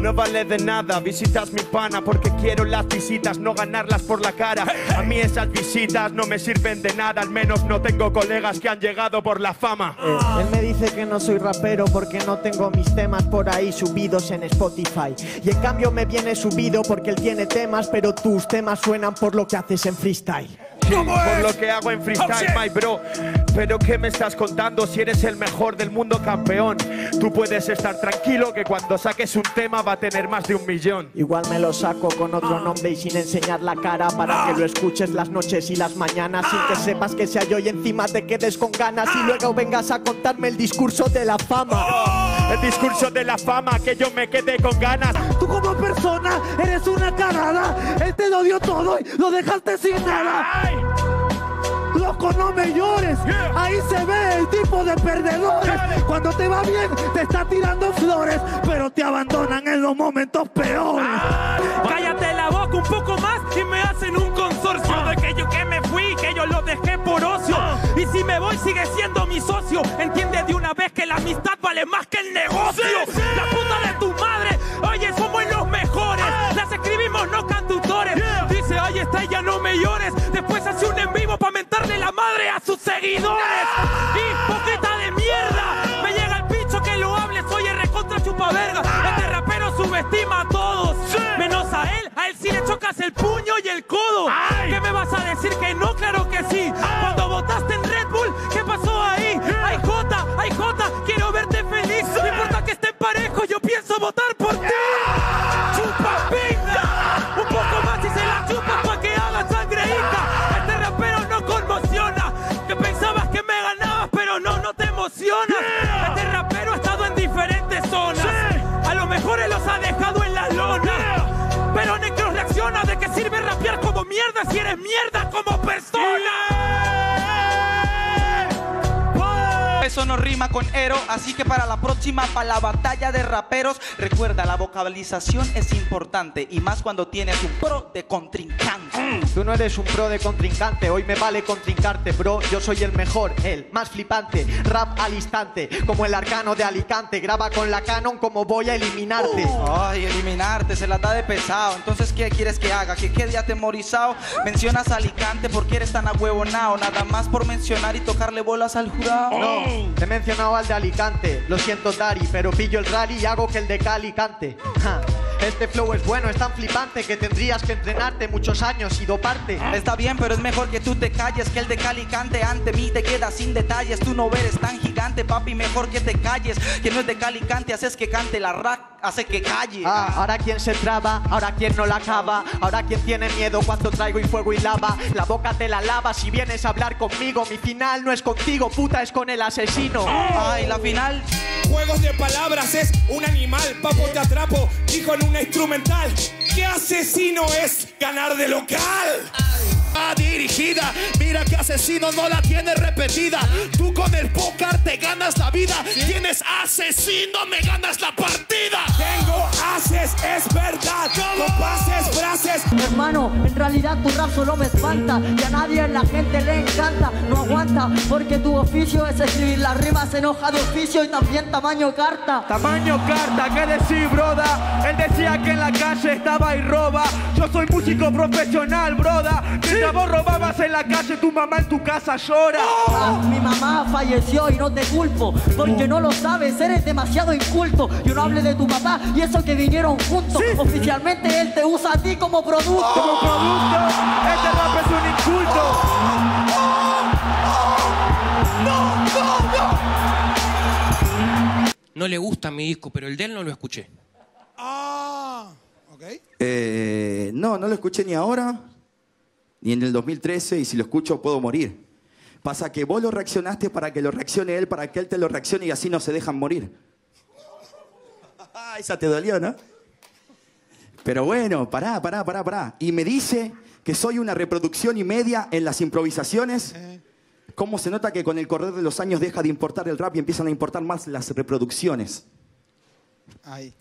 No vale de nada, visitas mi pana porque quiero las visitas, no ganarlas por la cara. A mí esas visitas no me sirven de nada, al menos no tengo colegas que han llegado por la fama. Eh, él me dice que no soy rapero porque no tengo mis temas por ahí subidos en Spotify. Y en cambio me viene subido porque él tiene temas, pero tus temas suenan por lo que haces en freestyle. Por lo que hago en freestyle, my bro. Pero ¿qué me estás contando si eres el mejor del mundo campeón? Tú puedes estar tranquilo que cuando saques un tema va a tener más de un millón. Igual me lo saco con otro nombre y sin enseñar la cara para que lo escuches las noches y las mañanas sin que sepas que sea yo y encima te quedes con ganas y luego vengas a contarme el discurso de la fama. El discurso de la fama, que yo me quede con ganas. Tú como persona eres una carada. Él te lo dio todo y lo dejaste sin nada. Loco, no me llores. Ahí se ve el tipo de perdedores. Cuando te va bien, te está tirando flores, pero te abandonan en los momentos peores. Cállate la boca un poco más y me hacen un consorcio de que yo que me fui, que yo lo dejé por ocio. Y si me voy, sigue siendo mi socio. Entiende de una vez que la amistad vale más que el negocio. La puta de tu madre, oye, somos los mejores. Las escribimos, no cantutores. Dice, ahí está, ya no me llores. Después hace un en vivo para mentarle la madre a sus seguidores. Hipócrita de mierda. Me llega el pincho que lo hable, soy el recontra chupaverga. Este rapero subestima a todos. Menos a él, a él sí le chocas el puño y el codo. ¿Qué me vas a decir que no? Claro que sí. Cuando votaste en Red Bull, ¿qué pasó ahí? Ay, Jota, ay, Jota, quiero verte feliz. No importa que estén parejos, yo pienso votar por Que pensabas que me ganabas, pero no, no te emocionas. Este rapero ha estado en diferentes zonas. A lo mejor él los ha dejado en la lona. Pero Necros reacciona de que sirve rapear como mierda si eres mierda como persona. Eso no rima con ero, así que para la próxima, para la batalla de raperos, recuerda, la vocalización es importante y más cuando tienes un pro de contrincante. Tú no eres un pro de contrincante, hoy me vale contrincarte, bro. Yo soy el mejor, el más flipante. Rap al instante, como el arcano de Alicante. Graba con la Canon como voy a eliminarte. Ay, eliminarte, se la da de pesado. Entonces, ¿qué quieres que haga? ¿Que quede atemorizado? Mencionas a Alicante porque eres tan ahuevonao. Nada más por mencionar y tocarle bolas al jurado. No, te he mencionado al de Alicante. Lo siento, Dari, pero pillo el rally y hago que el de Cali cante. Ja, Este flow es bueno, es tan flipante que tendrías que entrenarte muchos años y doparte. Está bien, pero es mejor que tú te calles que el de Cali cante ante mí te queda sin detalles. Tú no eres tan gigante, papi, mejor que te calles. Que no es de Cali cante, haces que cante la rack, hace que calle. Ah, ahora quien se traba, ahora quien no la acaba, ahora quien tiene miedo cuando traigo y fuego y lava. La boca te la lava si vienes a hablar conmigo. Mi final no es contigo, puta, es con el asesino. Ay, la final. Juegos de palabras es un animal, papo te atrapo, dijo en una instrumental. ¿Qué asesino es ganar de local? Va dirigida, mira que asesino no la tiene repetida. Tú con el póker te ganas la vida. Tienes asesino, me ganas la partida. Tengo haces, es verdad. Compases, frases. Hermano, en realidad tu rap solo me espanta y a nadie en la gente le encanta, no aguanta, porque tu oficio es escribir las rimas, se enoja de oficio y también tamaño carta. Tamaño carta, ¿qué decir, broda? Él decía que en la calle estaba y roba. Yo soy músico profesional, broda. Mientras vos robabas en la calle, tu mamá en tu casa llora. Ah, mi mamá falleció y no te culpo, porque no lo sabes, eres demasiado inculto. Yo no hablé de tu papá y eso que vinieron juntos. Oficialmente él te usa a ti como producto. Como producto, este rap es un inculto. No le gusta mi disco, pero el de él no lo escuché. Ah, ok. Eh, no, no lo escuché ni ahora, ni en el 2013, y si lo escucho puedo morir. Pasa que vos lo reaccionaste para que lo reaccione él, para que él te lo reaccione y así no se dejan morir. Ah, Esa te dolió, ¿no? Pero bueno, pará, pará, pará, pará. Y me dice que soy una reproducción y media en las improvisaciones. ¿Cómo se nota que con el correr de los años deja de importar el rap y empiezan a importar más las reproducciones? Ahí.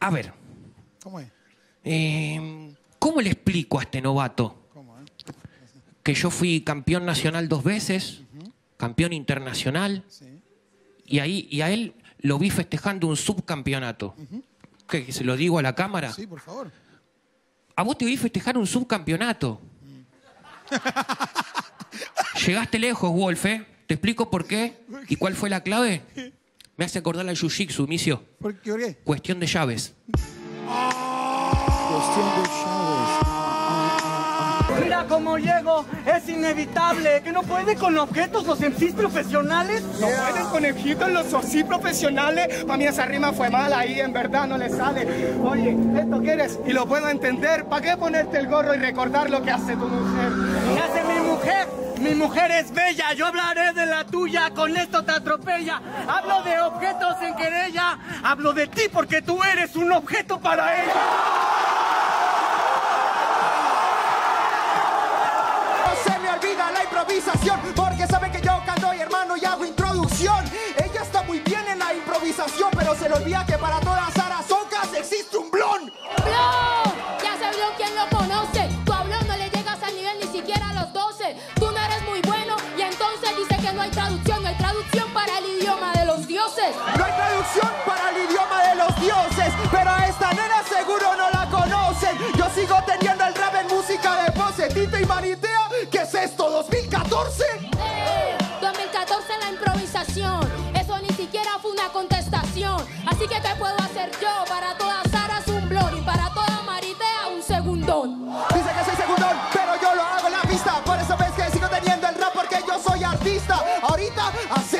A ver, ¿Cómo es? eh, ¿cómo le explico a este novato ¿Cómo, eh? Que yo fui campeón nacional dos veces, campeón internacional, Sí. y, ahí, y a él lo vi festejando un subcampeonato? ¿Qué, ¿Se lo digo a la cámara? Sí, por favor. A vos te oí festejar un subcampeonato. Llegaste lejos, Wolf, ¿eh? Te explico por qué y cuál fue la clave. Me hace acordar al Jiu-Jitsu, Micio. ¿Por qué? ¿Por qué? Cuestión de llaves. Cuestión de llaves. Mira cómo llego, es inevitable. ¿Que no pueden con objetos los MCs profesionales? No pueden con objetos los MCs profesionales. Para mí esa rima fue mala ahí, en verdad no le sale. Oye, ¿esto quieres? Y lo puedo entender. ¿Para qué ponerte el gorro y recordar lo que hace tu mujer? ¿Qué hace mi mujer? Mi mujer es bella, yo hablaré de la tuya, con esto te atropella. Hablo de objetos en querella, hablo de ti porque tú eres un objeto para ella. Improvisación Porque saben que yo canto y hermano y hago introducción Ella está muy bien en la improvisación Pero se le olvida que para todas Sarasocas existe un blon ¡Blon! Ya se vio quién lo conoce. Tu hablón no le llegas al nivel ni siquiera a los 12. Tú no eres muy bueno y entonces dice que no hay traducción. No hay traducción para el idioma de los dioses. No hay traducción para el idioma de los dioses Pero a esta nena seguro no la conocen Yo sigo teniendo el rap en música de pose y Maritea, ¿qué es esto? ¿2014?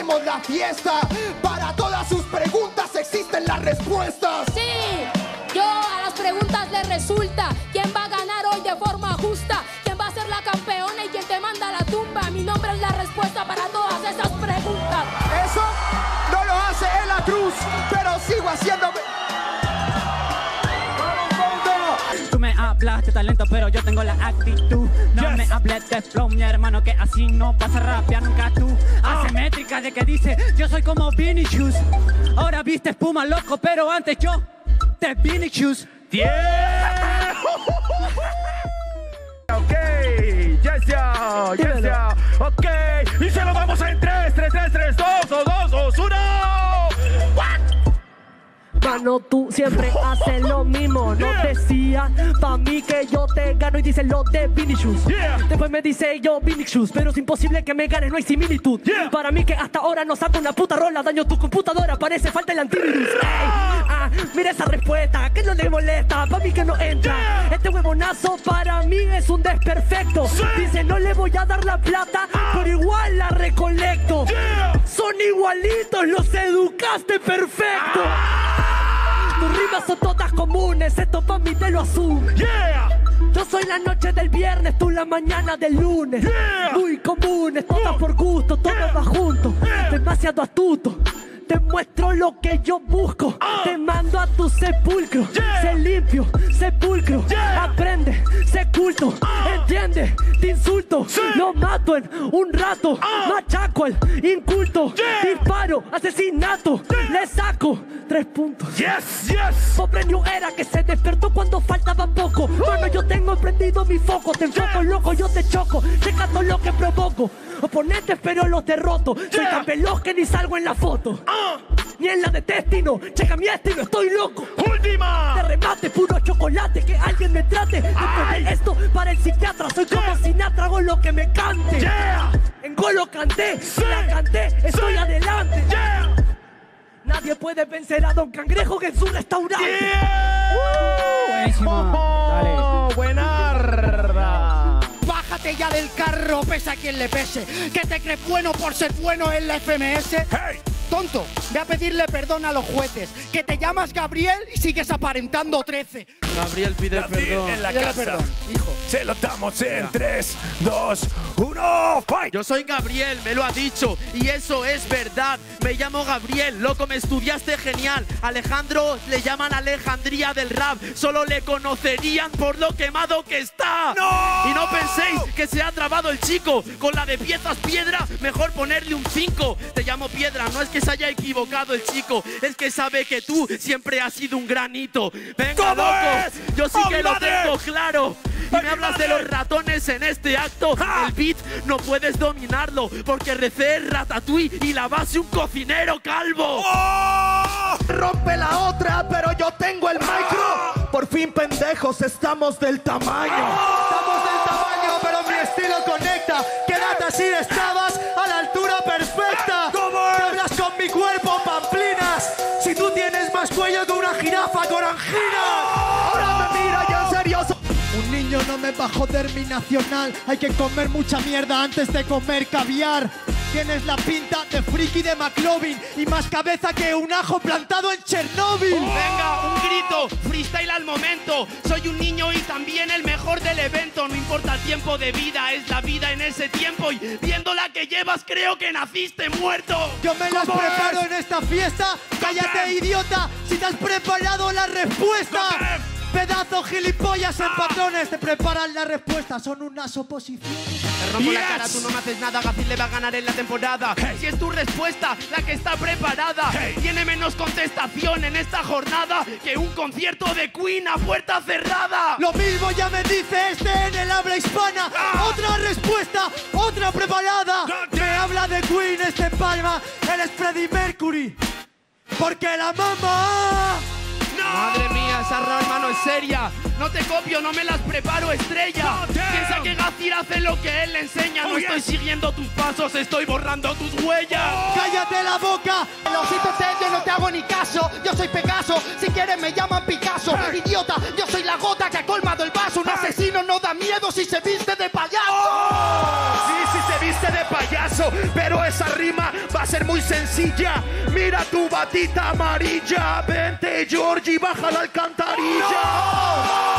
Hacemos la fiesta. Para todas sus preguntas existen las respuestas. Sí, yo a las preguntas le resulta quién va a ganar hoy de forma justa, quién va a ser la campeona y quién te manda a la tumba. Mi nombre es la respuesta para todas esas preguntas. Eso no lo hace en la cruz, pero sigo haciendo. Pero yo tengo la actitud. No me hables de flow, mi hermano, que así no pasa rapear nunca tú. Hace métrica de que dice, yo soy como Vinicius. Ahora viste espuma, loco, pero antes yo de Vinicius. Ok, yes, ya, yes, ya. Mano, tú siempre haces lo mismo. No decía pa' mí que yo te gano y dices lo de Vinicius. Después me dice yo Vinicius, pero es imposible que me ganes, no hay similitud. Para mí que hasta ahora no saco una puta rola, daño tu computadora, parece falta el antivirus. Ey, ah, mira esa respuesta, que no le molesta, pa' mí que no entra. Este huevonazo para mí es un desperfecto. Dice no le voy a dar la plata, pero igual la recolecto. Son igualitos, los educaste perfecto. Tus rimas son todas comunes, esto pa' mí te lo asume. Yo soy la noche del viernes, tú la mañana del lunes. Muy comunes, todas por gusto, todo va junto. Demasiado astuto. Te muestro lo que yo busco. Te mando a tu sepulcro. Sé limpio, sepulcro. Aprende, sé culto. Entiende, te insulto. Lo mato en un rato. Machaco al inculto. Disparo, asesinato. Le saco tres puntos. Yes, yes. Pobre New Era que se despertó cuando faltaba poco. Bueno, yo tengo prendido mi foco. Te enfoco, loco, yo te choco. Checa todo lo que provoco. Oponentes, pero los derroto. Soy tan veloz que ni salgo en la foto. Ni en la de Destino. Checa mi estilo, estoy loco. ¡Última! De remate, puro chocolate. Que alguien me trate. Después de esto, para el psiquiatra. Soy como Sinatra, hago lo que me cante. En Golo canté, la canté, estoy adelante. Nadie puede vencer a Don Cangrejo que en su restaurante. Oh, buenarda. Bájate ya del carro, pese a quien le pese. Que te crees bueno por ser bueno en la FMS. Tonto, ve a pedirle perdón a los jueces. Que te llamas Gabriel y sigues aparentando 13. Gabriel pide perdón. en la casa. perdón, hijo. Se lo damos en 3, 2, 1, fight. Yo soy Gabriel, me lo ha dicho, y eso es verdad. Me llamo Gabriel, loco, me estudiaste genial. Alejandro le llaman Alejandría del rap, solo le conocerían por lo quemado que está. ¡No! Y no penséis que se ha trabado el chico, con la de piezas piedra, mejor ponerle un 5. Te llamo piedra, no es que se haya equivocado el chico, es que sabe que tú siempre has sido un granito. Venga, ¿Cómo loco, es? yo sí ¡Oh, que lo tengo claro. Y me hablas de los ratones en este acto. El beat no puedes dominarlo porque recé ratatouille y la base un cocinero calvo. ¡Oh! Rompe la otra, pero yo tengo el micro. Por fin, pendejos, estamos del tamaño. Estamos del tamaño, pero mi estilo conecta. Quédate así, estabas a la altura perfecta. Mi cuerpo, pamplinas. Si tú tienes más cuello que una jirafa con angina. Ahora me mira y en serio Un niño no me va a joder mi nacional. Hay que comer mucha mierda antes de comer caviar. Tienes la pinta de friki de McLovin y más cabeza que un ajo plantado en Chernóbil. Venga, un grito, freestyle al momento. Soy un niño y también el mejor del evento. No importa el tiempo de vida, es la vida en ese tiempo. Y viendo la que llevas, creo que naciste muerto. Yo me las preparo en esta fiesta. Cállate, idiota, si te has preparado la respuesta. Pedazo gilipollas en patrones, te preparan la respuesta, son unas oposiciones. Te rompo la cara, tú no me haces nada, Gacil le va a ganar en la temporada. Si es tu respuesta la que está preparada, tiene menos contestación en esta jornada que un concierto de Queen a puerta cerrada. Lo mismo ya me dice este en el habla hispana. Otra respuesta, otra preparada. Me habla de Queen este palma, él es Freddie Mercury. Porque la mamá. Madre mía, esa rama no es seria. No te copio, no me las preparo, estrella. Piensa que Gacir hace lo que él le enseña. No estoy siguiendo tus pasos, estoy borrando tus huellas. ¡Cállate la boca! El osito te yo no te hago ni caso. Yo soy Pegaso, si quieres me llaman Picasso. Idiota, yo soy la gota que ha colmado el vaso. Un asesino no da miedo si se viste de payaso. Sí, sí se viste de payaso, pero esa rima va a ser muy sencilla. Batita amarilla, vente Georgie, baja la alcantarilla.